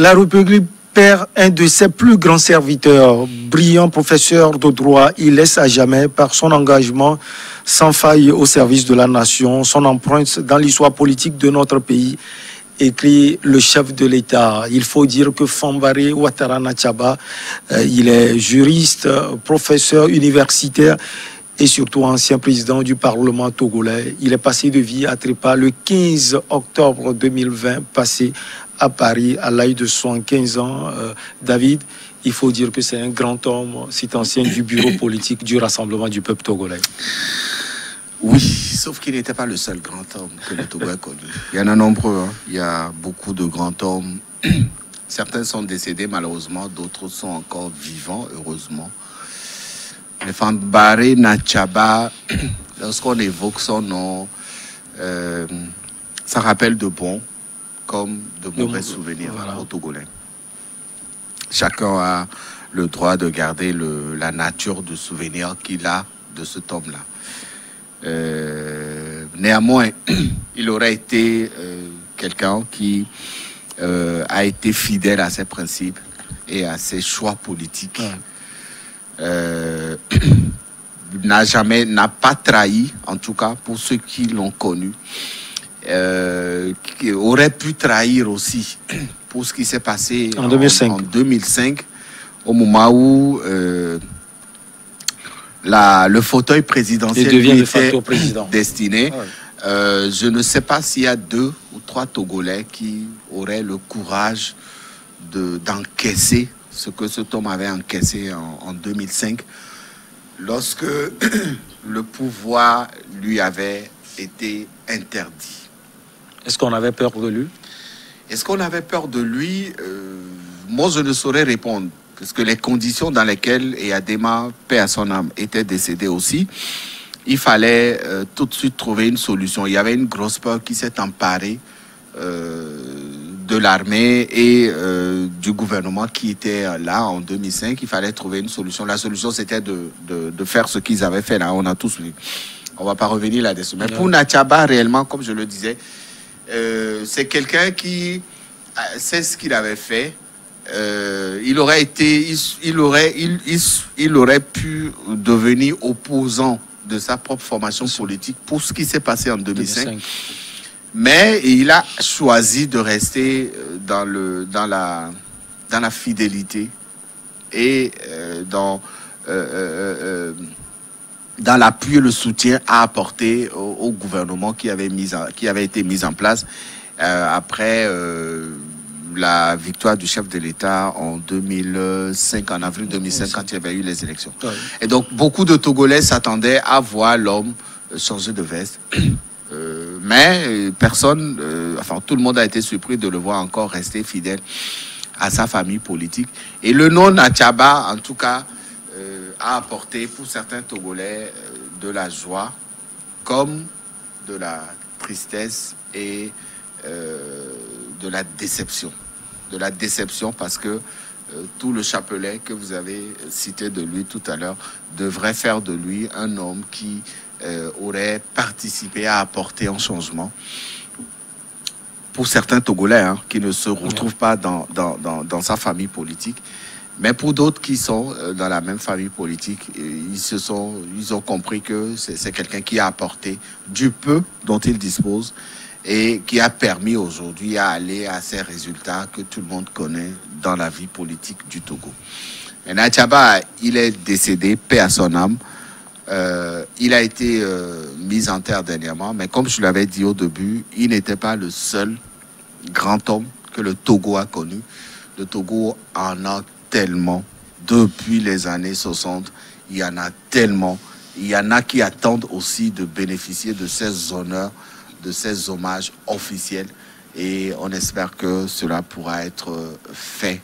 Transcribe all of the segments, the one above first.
La République perd un de ses plus grands serviteurs, brillant professeur de droit. Il laisse à jamais, par son engagement sans faille au service de la nation, son empreinte dans l'histoire politique de notre pays, écrit le chef de l'État. Il faut dire que Fambare Ouattara Nachaba, euh, il est juriste, professeur universitaire et surtout ancien président du Parlement togolais. Il est passé de vie à Trépas le 15 octobre 2020, passé à Paris à l'âge de 75 ans. Euh, David, il faut dire que c'est un grand homme, c'est ancien du bureau politique du Rassemblement du peuple togolais. Oui, sauf qu'il n'était pas le seul grand homme que le Togo a connu. Il y en a nombreux, hein. il y a beaucoup de grands hommes. Certains sont décédés malheureusement, d'autres sont encore vivants, heureusement. Mais Fambare Nachaba, lorsqu'on évoque son nom, euh, ça rappelle de bons comme de mauvais souvenirs au Togolais. Chacun a le droit de garder la nature de souvenir qu'il a de cet homme-là. Euh, néanmoins, il aurait été euh, quelqu'un qui a été fidèle à ses principes et à ses choix politiques. Euh, n'a jamais, n'a pas trahi, en tout cas pour ceux qui l'ont connu, euh, qui aurait pu trahir aussi pour ce qui s'est passé en 2005. En, 2005 au moment où euh, la, le fauteuil présidentiel devient était président. destiné. je ne sais pas s'il y a deux ou trois Togolais qui auraient le courage d'encaisser ce que cet homme avait encaissé en, 2005, lorsque le pouvoir lui avait été interdit. Est-ce qu'on avait peur de lui? Est-ce qu'on avait peur de lui? Euh, Moi, je ne saurais répondre. Parce que les conditions dans lesquelles Adema, paix à son âme, était décédé aussi, il fallait euh, tout de suite trouver une solution. Il y avait une grosse peur qui s'est emparée euh, de l'armée et euh, du gouvernement qui était là en 2005. Il fallait trouver une solution. La solution, c'était de, de, faire ce qu'ils avaient fait là. On a tous vu. On va pas revenir là-dessus. Mais pour Nachaba, réellement, comme je le disais, euh, c'est quelqu'un qui sait ce qu'il avait fait. Euh, il aurait été, il, aurait, il, il, aurait pu devenir opposant de sa propre formation politique pour ce qui s'est passé en 2005. Mais il a choisi de rester euh, dans, le, dans, la, dans la fidélité et euh, dans, euh, dans l'appui et le soutien à apporter au, gouvernement qui avait, mis qui avait été mis en place après la victoire du chef de l'État en 2005, en avril 2005, quand il y avait eu les élections. Et donc, beaucoup de Togolais s'attendaient à voir l'homme changer de veste. Euh, mais euh, personne, euh, enfin tout le monde a été surpris de le voir encore rester fidèle à sa famille politique. Et le nom Nachaba, en tout cas, a apporté pour certains Togolais de la joie comme de la tristesse et de la déception. De la déception parce que tout le chapelet que vous avez cité de lui tout à l'heure devrait faire de lui un homme qui euh, aurait participé à apporter un changement pour certains Togolais hein, qui ne se retrouvent pas dans, dans, dans, sa famille politique. Mais pour d'autres qui sont euh, dans la même famille politique, euh, ils, se sont, ils ont compris que c'est quelqu'un qui a apporté du peu dont il dispose et qui a permis aujourd'hui à aller à ces résultats que tout le monde connaît dans la vie politique du Togo. Et il est décédé, paix à son âme. Euh, il a été mis en terre dernièrement, mais comme je l'avais dit au début, il n'était pas le seul grand homme que le Togo a connu. Le Togo en a tellement depuis les années 60. Il y en a tellement. Il y en a qui attendent aussi de bénéficier de ces honneurs, de ces hommages officiels. Et on espère que cela pourra être fait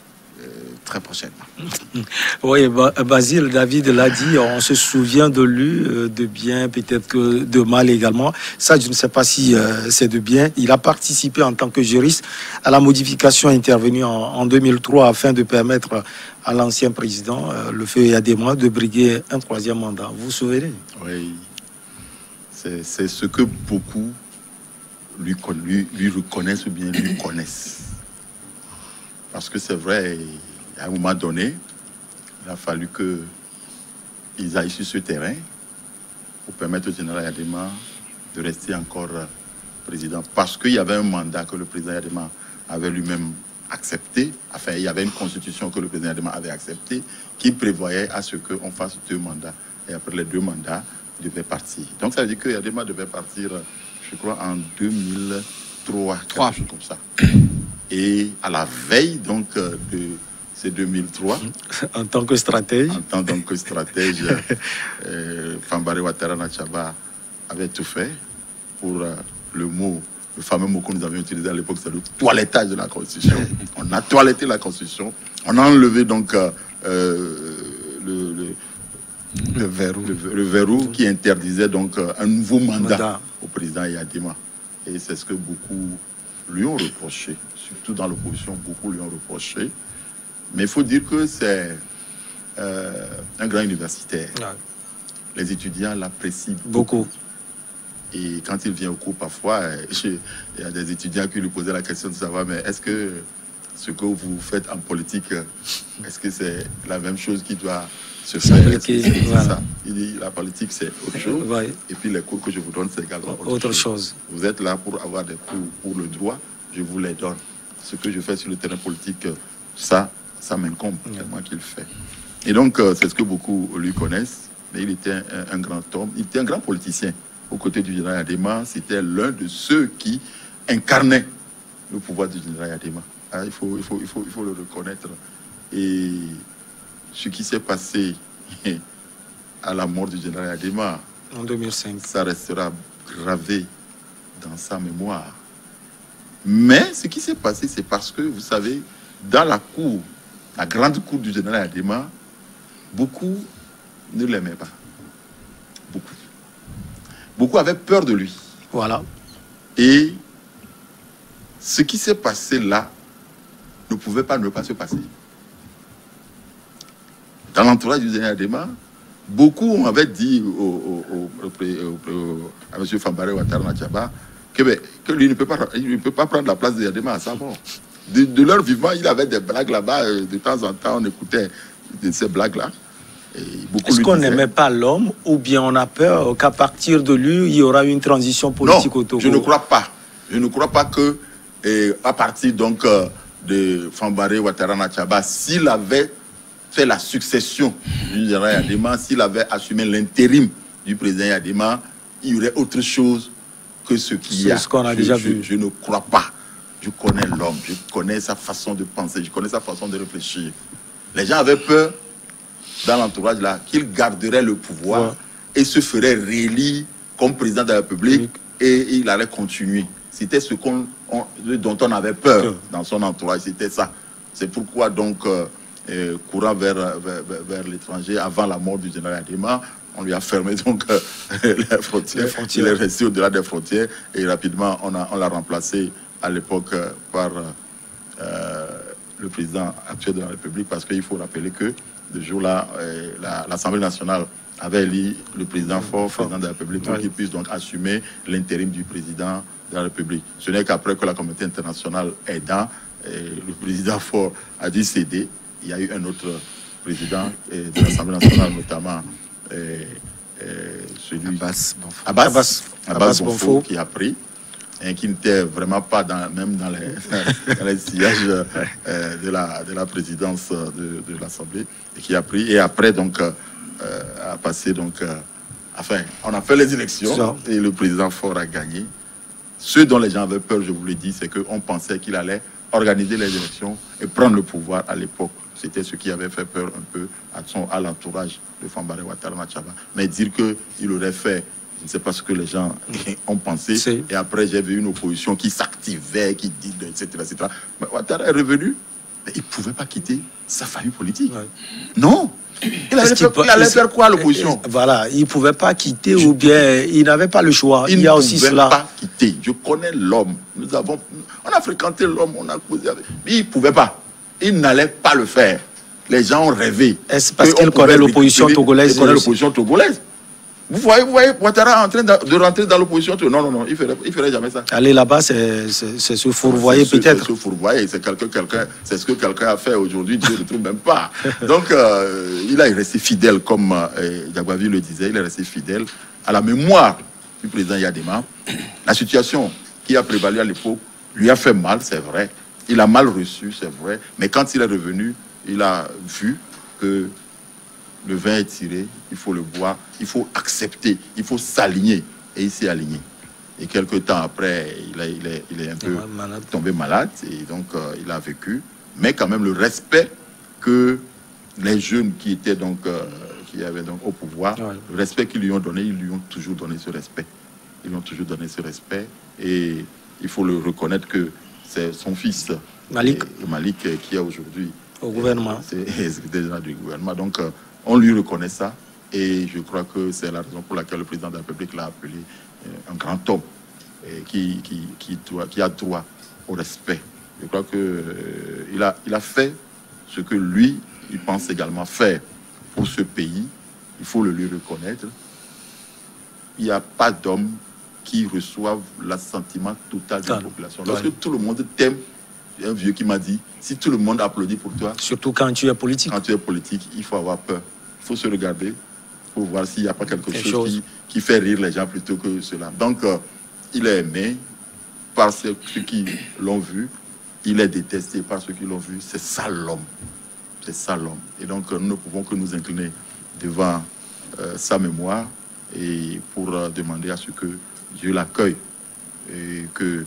très prochainement. Oui, Basile, David l'a dit, on se souvient de lui, euh, de bien, peut-être que de mal également. Ça, je ne sais pas si euh, c'est de bien. Il a participé en tant que juriste à la modification intervenue en, 2003 afin de permettre à l'ancien président, euh, le feu il y a des mois, de briguer un troisième mandat. Vous vous souvenez? Oui. C'est ce que beaucoup lui, lui, lui reconnaissent ou bien lui connaissent Parce que c'est vrai, à un moment donné, il a fallu qu'ils aillent sur ce terrain pour permettre au général Yadema de rester encore président. Parce qu'il y avait un mandat que le président Yadema avait lui-même accepté. Enfin, il y avait une constitution que le président Yadema avait acceptée qui prévoyait à ce qu'on fasse deux mandats. Et après les deux mandats, il devait partir. Donc ça veut dire que Yadema devait partir, je crois, en 2003, Trois. quelque chose comme ça. Et à la veille donc euh, de ces 2003, En tant que stratège, en tant que stratège, euh, Fambare Ouattara Nachaba avait tout fait pour euh, le mot, le fameux mot que nous avions utilisé à l'époque, c'est le toilettage de la Constitution. On a toiletté la Constitution. On a enlevé donc euh, euh, le, le- Le verrou. le- le verrou qui interdisait donc un nouveau mandat, Mandat. au président Yadima. Et c'est ce que beaucoup lui ont reproché, surtout dans l'opposition, beaucoup lui ont reproché. Mais il faut dire que c'est euh, un grand universitaire. Ouais. Les étudiants l'apprécient beaucoup. Et quand il vient au cours, parfois, euh, il y a des étudiants qui lui posaient la question de savoir, mais est-ce que ce que vous faites en politique, euh, est-ce que c'est la même chose qui doit se faire? Voilà. ça? Il dit, la politique, c'est autre chose. Ouais. Et puis les cours que je vous donne, c'est également autre, Autre chose. Vous êtes là pour avoir des cours pour le droit, je vous les donne. Ce que je fais sur le terrain politique, ça, ça m'incombe, c'est moi qui le fais. Et donc, euh, c'est ce que beaucoup lui connaissent. Mais il était un, un grand homme, il était un grand politicien. Aux côtés du général Adema, c'était l'un de ceux qui incarnaient le pouvoir du général Adema. Ah, il, faut, il, faut, il, faut, il faut le reconnaître. Et ce qui s'est passé à la mort du général Adema, En 2005. ça restera gravé dans sa mémoire. Mais ce qui s'est passé, c'est parce que, vous savez, dans la cour, la grande cour du général Adema, beaucoup ne l'aimaient pas. Beaucoup. Beaucoup avaient peur de lui. Voilà. Et ce qui s'est passé là ne pouvait pas ne pas se passer. Dans l'entourage du général Adema, beaucoup avaient dit au, au- au- au pré- au- au- à M. Fambare Ouattara que, ben, que lui ne peut, pas, il ne peut pas prendre la place de Adema à sa mort. De, de leur vivant, il avait des blagues là-bas. euh, De temps en temps, on écoutait de ces blagues-là. Est-ce qu'on n'aimait pas l'homme ou bien on a peur qu'à partir de lui, il y aura une transition politique non, au Togo je ne crois pas. Je ne crois pas que, eh, à partir donc euh, de Fambare Ouattara Nachaba, s'il avait fait la succession du général Yadema, s'il avait assumé l'intérim du président Yadema, il y aurait autre chose que ce qu'il y C'est a. ce qu'on a Je- déjà je- vu. Je ne crois pas. Je connais l'homme, je connais sa façon de penser, je connais sa façon de réfléchir. Les gens avaient peur dans l'entourage là qu'il garderait le pouvoir Ouais. et se ferait réélire comme président de la République et il allait continuer. C'était ce on- dont on avait peur dans son entourage, c'était ça. C'est pourquoi donc, euh, euh, courant vers, vers, vers- vers l'étranger avant la mort du général Adema, on lui a fermé donc euh, les frontières. Les frontières. Il est resté au-delà des frontières et rapidement on, a, on l'a remplacé à l'époque euh, par euh, euh, le président actuel de la République parce qu'il faut rappeler que le jour-là, la- l'Assemblée nationale avait élu le président fort, président de la République, pour qu'il puisse donc assumer l'intérim du président de la République. Ce n'est qu'après que la communauté internationale aidant, le président fort a dû céder. Il y a eu un autre président de l'Assemblée nationale, notamment celui Abbas, Abbas, Abbas- qui a pris et qui n'était vraiment pas dans, même dans les, dans les sièges euh, de, la, de la présidence de, de l'Assemblée et qui a pris et après donc euh, euh, a passé donc euh, enfin on a fait les élections et le président Fort a gagné. Ce dont les gens avaient peur, je vous l'ai dit, c'est qu'on pensait qu'il allait organiser les élections et prendre le pouvoir à l'époque. C'était ce qui avait fait peur un peu à, son, à l'entourage de Fambare Ouattara Machaba. Mais dire qu'il aurait fait, ne sais pas ce que les gens ont pensé. Et après, j'ai vu une opposition qui s'activait, qui dit, etc. etc. Mais Ouattara est revenu. Mais il ne pouvait pas quitter sa famille politique. Ouais. Non. Il allait, faire, il allait quoi, l'opposition? Voilà, il ne pouvait pas quitter ou bien il n'avait pas le choix. Il, y ne a aussi pouvait cela. pas quitter. Je connais l'homme. Nous avons, on a fréquenté l'homme, on a causé avec. Mais il ne pouvait pas. Il n'allait pas le faire. Les gens ont rêvé. Est-ce parce qu'on qu'il pouvait connaît l'opposition togolaise Il connaît l'opposition togolaise. Vous voyez, vous voyez Ouattara en train de, rentrer dans l'opposition. Non, non, non, il ne ferait, il ferait jamais ça. Aller là-bas, c'est se fourvoyer peut-être. Se fourvoyer, c'est quelqu'un, c'est ce que quelqu'un a fait aujourd'hui, Dieu ne trouve même pas. Donc, euh, il a resté fidèle, comme euh, le disait, il est resté fidèle à la mémoire du président Yadema. La situation qui a prévalu à l'époque lui a fait mal, c'est vrai. Il a mal reçu, c'est vrai. Mais quand il est revenu, il a vu que le vin est tiré, il faut le boire, il faut accepter, il faut s'aligner. Et il s'est aligné. Et quelques temps après, il, est, un peu tombé malade et donc euh, il a vécu. Mais quand même, le respect que les jeunes qui étaient donc, euh, qui avaient donc au pouvoir, le respect qu'ils lui ont donné, ils lui ont toujours donné ce respect. Ils lui ont toujours donné ce respect. Et il faut le reconnaître que c'est son fils, Malik, Malik qui est aujourd'hui au gouvernement. C'est déjà du gouvernement. Donc, euh, on lui reconnaît ça. Et je crois que c'est la raison pour laquelle le président de la République l'a appelé euh, un grand homme qui, qui, qui, a droit au respect. Je crois qu'il euh, a, il a fait ce que lui, il pense également faire pour ce pays. Il faut le lui reconnaître. Il n'y a pas d'homme qui reçoive l'assentiment total de la population. Lorsque tout le monde t'aime, un vieux qui m'a dit, si tout le monde applaudit pour toi... Surtout quand tu es politique. Quand tu es politique, il faut avoir peur. Il faut se regarder pour voir s'il n'y a pas quelque, chose, Qui, fait rire les gens plutôt que cela. Donc, euh, il est aimé par ceux qui l'ont vu. Il est détesté par ceux qui l'ont vu. C'est ça l'homme. C'est ça l'homme. Et donc, nous ne pouvons que nous incliner devant euh, sa mémoire et pour euh, demander à ce que Dieu l'accueille et que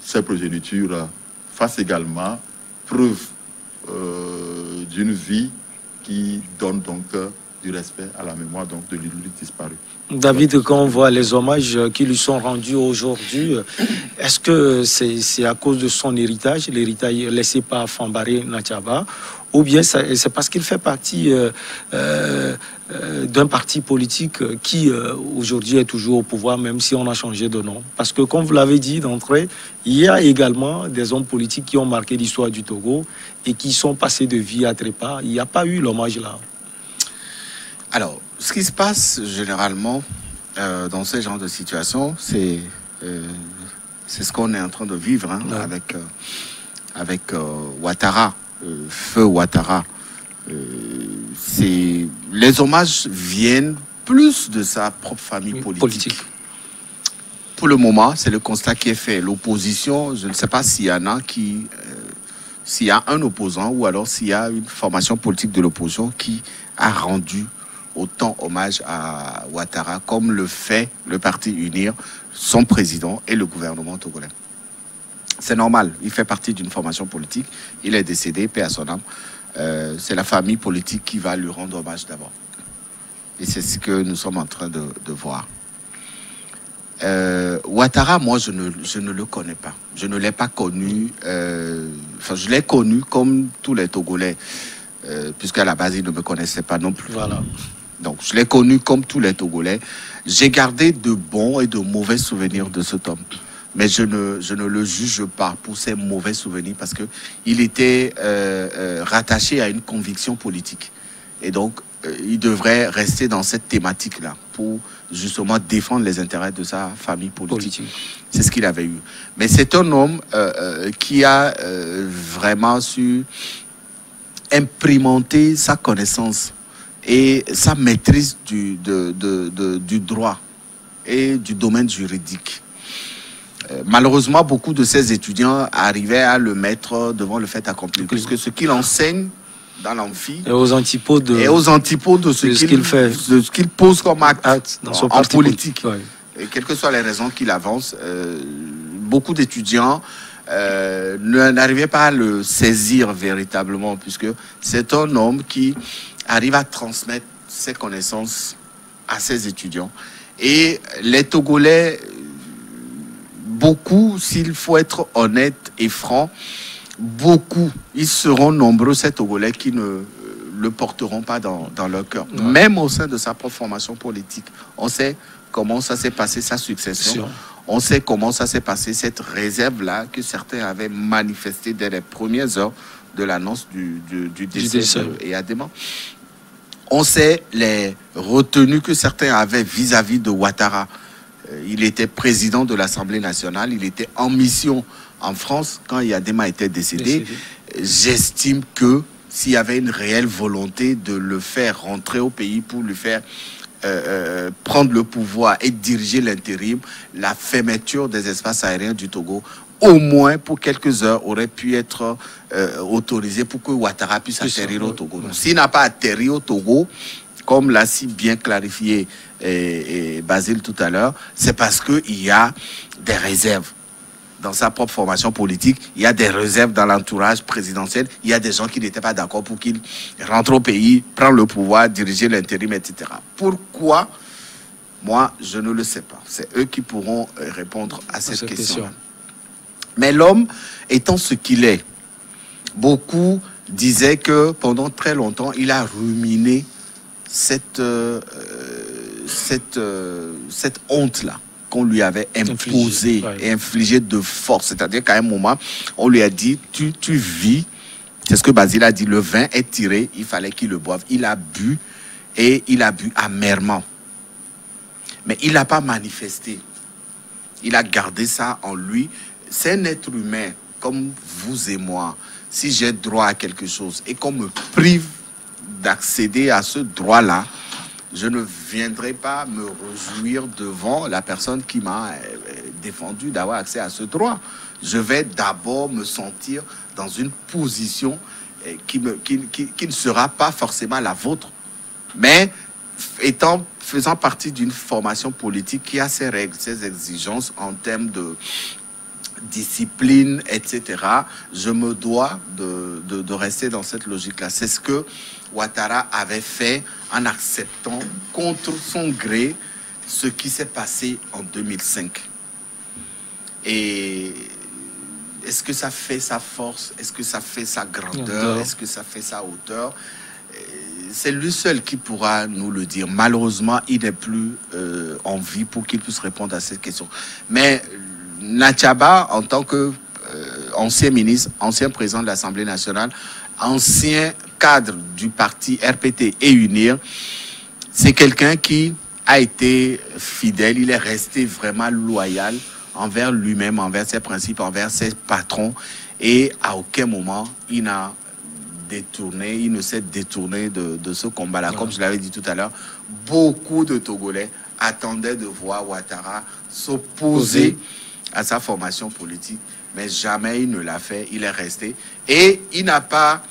ses progénitures fassent également preuve d'une vie qui donne donc euh, respect à la mémoire donc, de l'île disparu. David, quand on voit les hommages qui lui sont rendus aujourd'hui, est-ce que c'est à cause de son héritage, l'héritage laissé par Fambaré Nachaba, ou bien c'est parce qu'il fait partie euh, euh, d'un parti politique qui aujourd'hui est toujours au pouvoir, même si on a changé de nom? Parce que, comme vous l'avez dit d'entrée, il y a également des hommes politiques qui ont marqué l'histoire du Togo et qui sont passés de vie à trépas. Il n'y a pas eu l'hommage là. Alors, ce qui se passe généralement euh, dans ce genre de situation, c'est euh, c'est ce qu'on est en train de vivre hein, avec, euh, avec Ouattara, feu Ouattara. c'est les hommages viennent plus de sa propre famille politique. politique. Pour le moment, c'est le constat qui est fait. L'opposition, je ne sais pas s'il y en a qui s'il y a un opposant ou alors s'il y a une formation politique de l'opposition qui a rendu autant hommage à Ouattara comme le fait le parti Unir, son président et le gouvernement togolais. C'est normal, il fait partie d'une formation politique, il est décédé, paix à son âme. Euh, c'est la famille politique qui va lui rendre hommage d'abord. Et c'est ce que nous sommes en train de voir. Euh, Ouattara, moi, je ne, le connais pas. Je ne l'ai pas connu. Euh, enfin, je l'ai connu comme tous les Togolais, puisqu'à la base, il ne me connaissait pas non plus. Voilà. Donc, je l'ai connu comme tous les Togolais. J'ai gardé de bons et de mauvais souvenirs de cet homme. Mais je ne, je ne le juge pas pour ses mauvais souvenirs parce qu'il était euh, rattaché à une conviction politique. Et donc, il devrait rester dans cette thématique-là pour justement défendre les intérêts de sa famille politique. C'est ce qu'il avait eu. Mais c'est un homme euh, euh, qui a euh, vraiment su imprimenter sa connaissance et sa maîtrise du, du droit et du domaine juridique. Malheureusement, beaucoup de ces étudiants arrivaient à le mettre devant le fait accompli, puisque ce qu'il enseigne dans l'amphi. Et aux antipodes de, et aux antipodes de ce qu'il fait. De ce qu'il pose comme acte, dans son en, politique. Et quelles que soient les raisons qu'il avance, euh, beaucoup d'étudiants euh, n'arrivaient pas à le saisir véritablement, puisque c'est un homme qui arrive à transmettre ses connaissances à ses étudiants. Et les Togolais, beaucoup, s'il faut être honnête et franc, beaucoup, ils seront nombreux, ces Togolais, qui ne euh, le porteront pas dans, leur cœur. Même au sein de sa propre formation politique. On sait comment ça s'est passé, sa succession. On sait comment ça s'est passé, cette réserve-là que certains avaient manifestée dès les premières heures de l'annonce du, du, décès, et On sait les retenues que certains avaient vis-à-vis de Ouattara. Euh, il était président de l'Assemblée nationale, il était en mission en France quand Yadema était décédé. J'estime que s'il y avait une réelle volonté de le faire rentrer au pays pour lui faire euh, euh, prendre le pouvoir et diriger l'intérim, la fermeture des espaces aériens du Togo, au moins pour quelques heures, aurait pu être euh, autorisée pour que Ouattara puisse atterrir au Togo. S'il n'a pas atterri au Togo, comme l'a si bien clarifié et, Basile tout à l'heure, c'est parce qu'il y a des réserves dans sa propre formation politique, il y a des réserves dans l'entourage présidentiel, il y a des gens qui n'étaient pas d'accord pour qu'il rentre au pays, prenne le pouvoir, diriger l'intérim, etc. Pourquoi? Moi, je ne le sais pas. C'est eux qui pourront euh, répondre à cette, question. Mais l'homme étant ce qu'il est, beaucoup disaient que pendant très longtemps, il a ruminé cette, euh, cette, euh, cette honte-là qu'on lui avait imposé et infligé de force. C'est-à-dire qu'à un moment, on lui a dit, tu, tu vis, c'est ce que Basile a dit, le vin est tiré, il fallait qu'il le boive. Il a bu et il a bu amèrement. Mais il n'a pas manifesté. Il a gardé ça en lui. C'est un être humain comme vous et moi. Si j'ai droit à quelque chose et qu'on me prive d'accéder à ce droit-là, je ne viendrai pas me réjouir devant la personne qui m'a euh, défendu d'avoir accès à ce droit. Je vais d'abord me sentir dans une position euh, qui, ne sera pas forcément la vôtre. Mais étant, faisant partie d'une formation politique qui a ses règles, ses exigences en termes de discipline, etc., je me dois de, de rester dans cette logique-là. C'est ce que Ouattara avait fait en acceptant contre son gré ce qui s'est passé en 2005. Et est-ce que ça fait sa force? Est-ce que ça fait sa grandeur? Est-ce que ça fait sa hauteur? C'est lui seul qui pourra nous le dire. Malheureusement, il n'est plus euh, en vie pour qu'il puisse répondre à cette question. Mais Nachaba, en tant que euh, ancien ministre, ancien président de l'Assemblée nationale, ancien cadre du parti RPT et UNIR, c'est quelqu'un qui a été fidèle, il est resté vraiment loyal envers lui-même, envers ses principes, envers ses patrons, et à aucun moment il n'a détourné, il ne s'est détourné de, ce combat-là. Comme je l'avais dit tout à l'heure, beaucoup de Togolais attendaient de voir Ouattara s'opposer à sa formation politique mais jamais il ne l'a fait, il est resté. Et il n'a pas,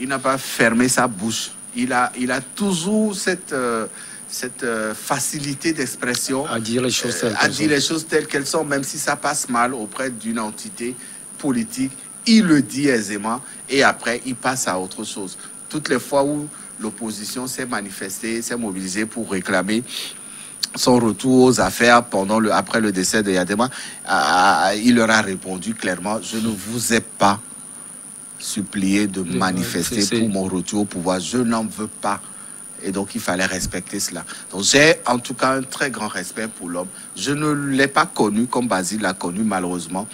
il n'a pas fermé sa bouche. Il a, il a toujours cette, euh, cette euh, facilité d'expression. À dire les choses telles À dire les choses telles qu'elles sont, même si ça passe mal auprès d'une entité politique. Il le dit aisément et après, il passe à autre chose. Toutes les fois où l'opposition s'est manifestée, s'est mobilisée pour réclamer son retour aux affaires pendant le, après le décès de Yadema, il leur a répondu clairement, je ne vous ai pas supplié de manifester pour mon retour au pouvoir. Je n'en veux pas. Et donc, il fallait respecter cela. Donc, j'ai en tout cas un très grand respect pour l'homme. Je ne l'ai pas connu comme Basile l'a connu, malheureusement.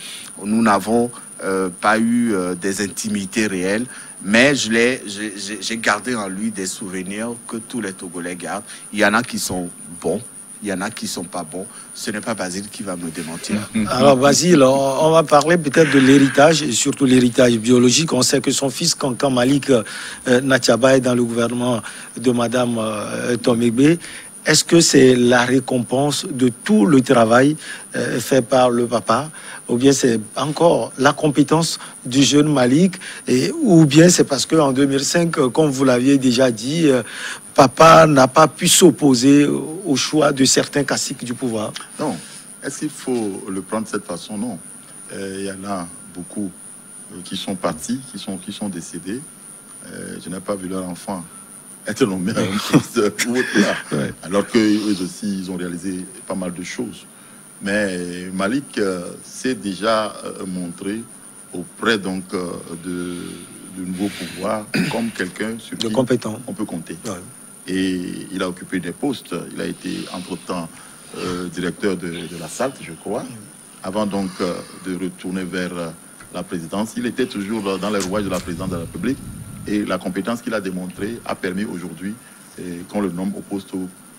Nous n'avons euh, pas eu euh, des intimités réelles, mais j'ai gardé en lui des souvenirs que tous les Togolais gardent. Il y en a qui sont bons, il y en a qui ne sont pas bons. Ce n'est pas Basile qui va me démentir. Alors Basile, on, va parler peut-être de l'héritage, et surtout l'héritage biologique. On sait que son fils, Kankan Malik euh, est dans le gouvernement de Madame euh. Est-ce que c'est la récompense de tout le travail euh, fait par le papa? Ou bien c'est encore la compétence du jeune Malik? Ou bien c'est parce qu'en 2005, comme vous l'aviez déjà dit, euh, papa n'a pas pu s'opposer au choix de certains caciques du pouvoir Non. Est-ce qu'il faut le prendre de cette façon? Non. Euh, il y en a beaucoup qui sont partis, qui sont, qui sont décédés. je n'ai pas vu leur enfant être nommé Alors qu'eux aussi, ils ont réalisé pas mal de choses. Mais Malik euh, s'est déjà euh, montré auprès donc euh, de, de nouveaux pouvoirs comme quelqu'un sur qui compétent. on peut compter. Et il a occupé des postes. Il a été entre-temps directeur de, de, la SALT, je crois, avant donc de retourner vers la présidence. Il était toujours dans les rouages de la présidence de la République Et la compétence qu'il a démontrée a permis aujourd'hui qu'on le nomme au poste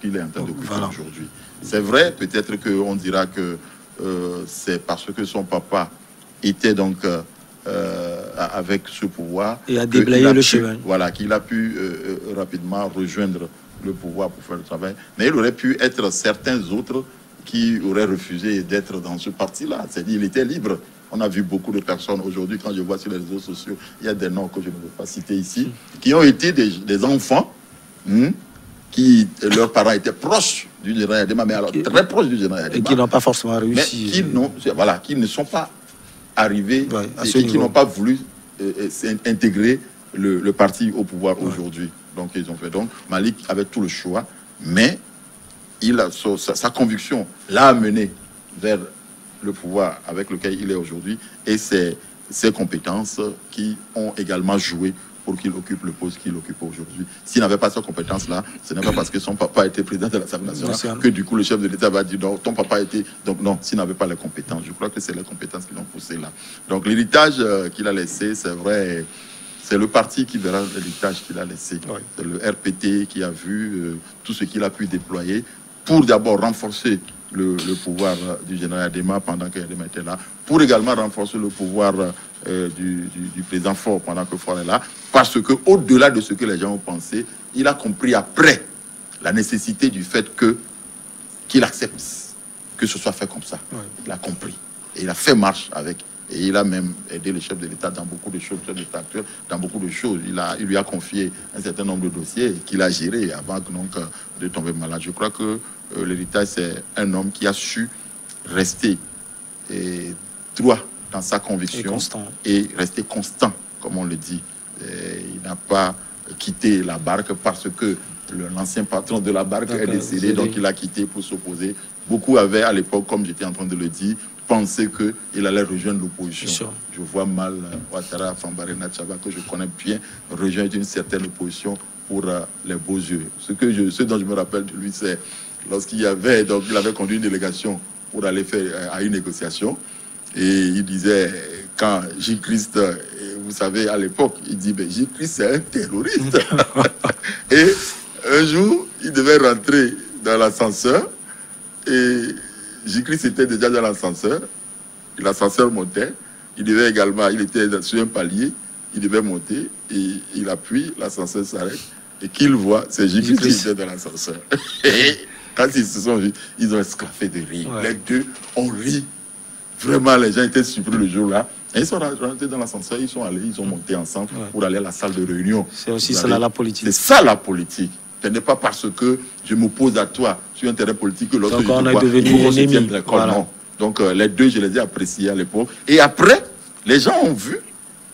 qu'il est en train d'occuper Voilà. aujourd'hui. C'est vrai, peut-être qu'on dira que euh, c'est parce que son papa était donc euh, avec ce pouvoir. Et déblayé a le chemin. Voilà, qu'il a pu euh, euh, rapidement rejoindre le pouvoir pour faire le travail. Mais il aurait pu être certains autres qui auraient refusé d'être dans ce parti-là. C'est-à-dire, il était libre. On a vu beaucoup de personnes aujourd'hui, quand je vois sur les réseaux sociaux, il y a des noms que je ne veux pas citer ici, qui ont été des, des enfants hmm, qui, leurs parents étaient proches du général Adema, mais alors Qui- très proches du général Et Adema qui n'ont pas forcément mais réussi. qui, n'ont- voilà, qui ne sont pas arrivés Ouais, à et, et qui n'ont pas voulu euh, euh, intégrer le, le parti au pouvoir aujourd'hui. Donc ils ont fait. Donc Malik avait tout le choix, mais il a, sa, sa- sa conviction l'a amené vers le pouvoir avec lequel il est aujourd'hui et ses, ses compétences qui ont également joué pour qu'il occupe le poste qu'il occupe aujourd'hui. S'il n'avait pas ces compétences-là, ce n'est pas parce que son papa était président de l'Assemblée nationale que du coup le chef de l'État va dire non, ton papa était. Donc non, s'il n'avait pas les compétences, je crois que c'est les compétences qui l'ont poussé là. Donc l'héritage euh, qu'il a laissé, c'est vrai, c'est le parti qui verra l'héritage qu'il a laissé. C'est le RPT qui a vu euh, tout ce qu'il a pu déployer pour d'abord renforcer le, le pouvoir euh, du général Adema pendant que Adema était là, pour également renforcer le pouvoir euh, du, du- du président Fort pendant que Fort est là, parce que au-delà de ce que les gens ont pensé, il a compris après la nécessité du fait que qu'il accepte que ce soit fait comme ça. Ouais. Il a compris. Et il a fait marche avec. Et il a même aidé le chef de l'État dans beaucoup de choses, le chef de l'État actuel, dans beaucoup de choses. Il, a, il lui a confié un certain nombre de dossiers qu'il a gérés avant donc, euh, de tomber malade. Je crois que euh, l'héritage, c'est un homme qui a su rester et droit dans sa conviction et rester constant, comme on le dit. Et il n'a pas quitté la barque parce que l'ancien patron de la barque est décédé. donc il a quitté pour s'opposer. Beaucoup avaient, à l'époque, comme j'étais en train de le dire, pensé qu'il allait rejoindre l'opposition. Je vois mal euh, Ouattara Fambaré Nachaba, que je connais bien, rejoindre une certaine opposition pour euh, les beaux yeux. Ce, que je, ce dont je me rappelle de lui, c'est lorsqu'il y avait, donc il avait conduit une délégation pour aller faire euh, à une négociation. Et il disait, quand J-Christ, euh, vous savez, à l'époque, il dit, ben, J-Christ, c'est un terroriste. et un jour, il devait rentrer dans l'ascenseur. Et J-Christ était déjà dans l'ascenseur. L'ascenseur montait. Il devait également, il était sur un palier. Il devait monter. Et il appuie, l'ascenseur s'arrête. Et qu'il voit, c'est J-Christ qui était dans l'ascenseur. Et quand ils se sont vus, ils ont esclaffé de rire. Ouais. Les deux ont ri. Vraiment, les gens étaient surpris le jour-là. Et ils sont rentrés dans l'ascenseur, ils sont allés, ils ont monté ensemble Ouais. pour aller à la salle de réunion. C'est aussi avez- la politique. C'est ça la politique. Ce n'est pas parce que je m'oppose à toi sur un terrain politique que l'autre Donc je te on est vois, devenu très Voilà. non. Donc euh, les deux, je les ai appréciés à l'époque. Et après, les gens ont vu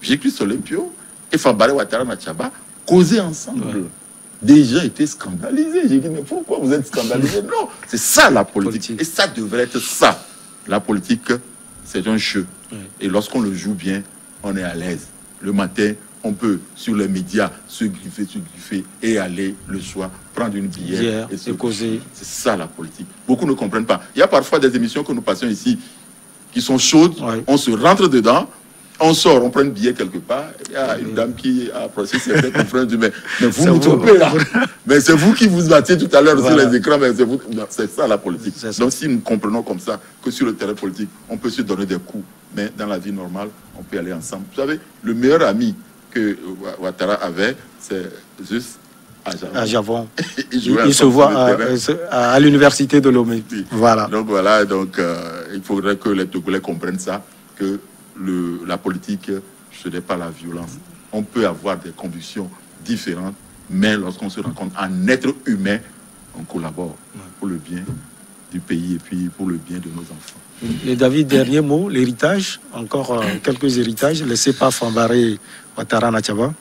Jésus Olympio et Fabare Ouattara Nachaba causer ensemble. Ouais. Des gens étaient scandalisés. J'ai dit, mais pourquoi vous êtes scandalisés Non, c'est ça la politique. Politique. Et ça devrait être ça. La politique, c'est un jeu. Ouais. Et lorsqu'on le joue bien, on est à l'aise. Le matin, on peut, sur les médias, se griffer, se griffer et aller le soir prendre une bière et se et causer. C'est ça la politique. Beaucoup ne comprennent pas. Il y a parfois des émissions que nous passons ici qui sont chaudes. Ouais. On se rentre dedans. On sort, on prend une billet quelque part. Il y a une dame qui a approché certains confrères du mais, mais vous nous vous. trompez là. mais c'est vous qui vous battez tout à l'heure Voilà. sur les écrans. mais c'est vous. C'est ça la politique. Ça. Donc si nous comprenons comme ça que sur le terrain politique, on peut se donner des coups, mais dans la vie normale, on peut aller ensemble. Vous savez, le meilleur ami que Ouattara avait, c'est juste. À Javon. Il Il, se voit sur à, à- à l'université de Lomé. Oui. Voilà. Donc voilà, donc euh, il faudrait que les Togolais comprennent ça, que le, la politique, ce n'est pas la violence. On peut avoir des convictions différentes, mais lorsqu'on se rencontre en être humain, on collabore pour le bien du pays et puis pour le bien de nos enfants. Et David, dernier mot, l'héritage, encore euh, quelques héritages laissés par Fambaré Ouattara Nachaba.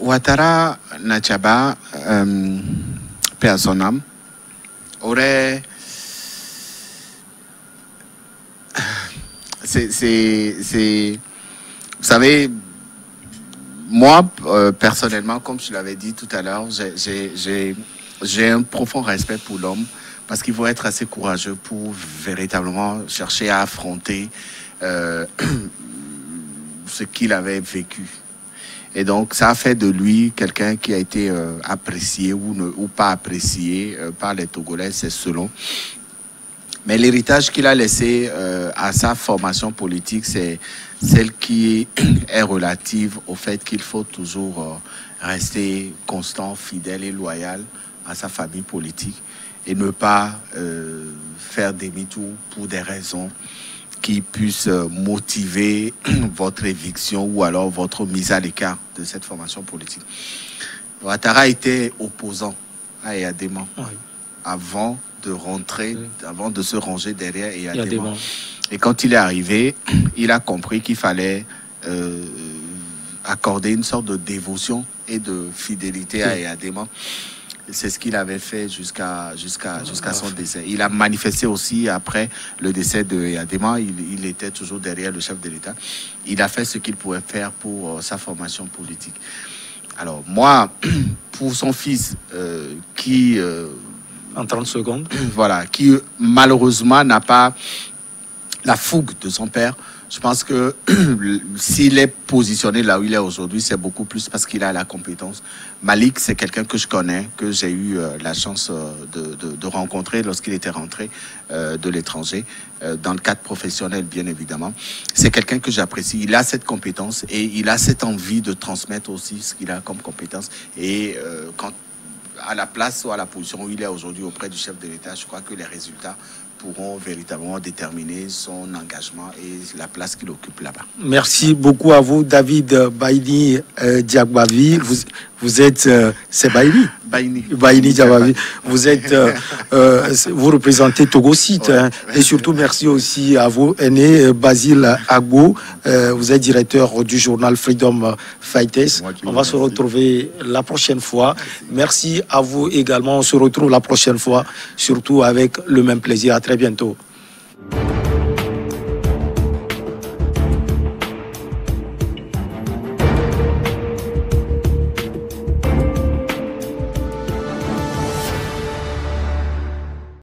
Ouattara Nachaba, euh, à son aurait. C'est. Vous savez, moi, euh, personnellement, comme je l'avais dit tout à l'heure, j'ai un profond respect pour l'homme parce qu'il faut être assez courageux pour véritablement chercher à affronter euh, ce qu'il avait vécu. Et donc, ça a fait de lui quelqu'un qui a été euh, apprécié ou, ne, ou pas apprécié euh, par les Togolais, c'est selon. Mais l'héritage qu'il a laissé euh, à sa formation politique, c'est celle qui est relative au fait qu'il faut toujours rester constant, fidèle et loyal à sa famille politique et ne pas faire demi-tour pour des raisons qui puissent euh, motiver votre éviction ou alors votre mise à l'écart de cette formation politique. Ouattara était opposant à Eyadema Oui. avant de rentrer, Oui. avant de se ranger derrière Il y a Eyadema. des bons. Et quand il est arrivé, il a compris qu'il fallait euh, accorder une sorte de dévotion et de fidélité à Oui. Eyadema. Et C'est ce qu'il avait fait jusqu'à jusqu'à jusqu'à son décès. Il a manifesté aussi après le décès de Eyadema. Il, il était toujours derrière le chef de l'État. Il a fait ce qu'il pouvait faire pour euh, sa formation politique. Alors moi, pour son fils euh, qui euh, En 30 secondes. voilà, qui malheureusement n'a pas la fougue de son père. Je pense que s'il est positionné là où il est aujourd'hui, c'est beaucoup plus parce qu'il a la compétence. Malik, c'est quelqu'un que je connais, que j'ai eu euh, la chance euh, de, rencontrer lorsqu'il était rentré euh, de l'étranger, dans le cadre professionnel, bien évidemment. C'est quelqu'un que j'apprécie. Il a cette compétence et il a cette envie de transmettre aussi ce qu'il a comme compétence. Et à la place ou à la position où il est aujourd'hui auprès du chef de l'État, je crois que les résultats pourront véritablement déterminer son engagement et la place qu'il occupe là-bas. Merci beaucoup à vous, David Baini euh, Diagbavi. Vous, vous êtes. euh, c'est Baini Baini. Baini Diagbavi. Vous êtes. euh, euh, vous représentez Togo Site. Ouais. hein. et surtout, merci aussi à vos aînés, euh, Basile Agbo. Vous êtes directeur du journal Freedom Fighters. On vous va se retrouver la prochaine fois. Merci à vous également. On se retrouve la prochaine fois, surtout avec le même plaisir. À très bientôt.